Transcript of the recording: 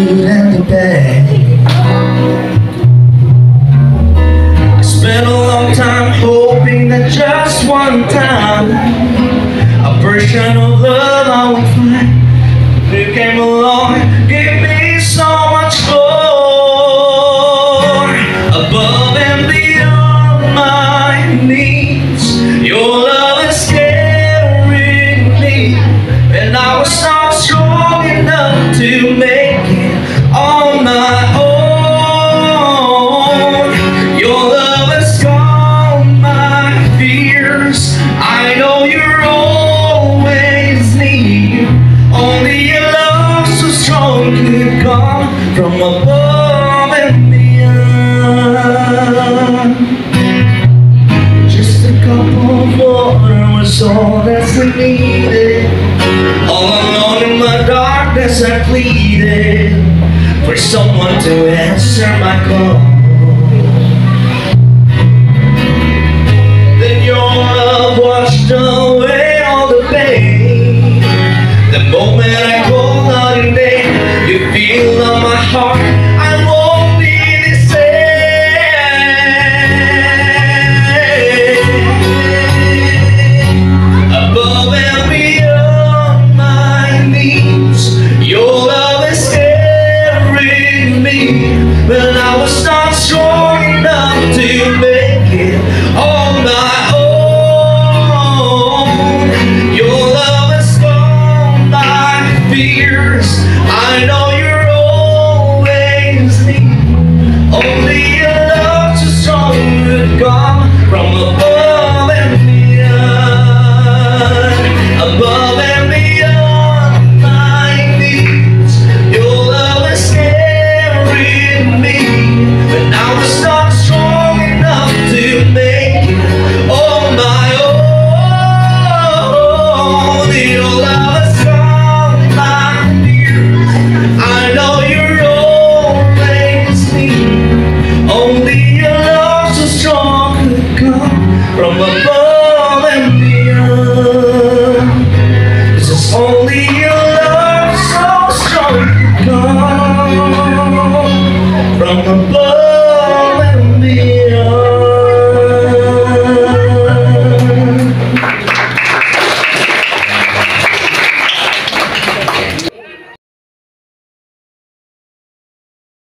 I spent a long time hoping that just one time A version of love I would It's all that's needed. All alone in my darkness, I pleaded for someone to answer my call. Then your love washed away all the pain. The moment I called out in vain, you feel on from above and beyond. This is only you.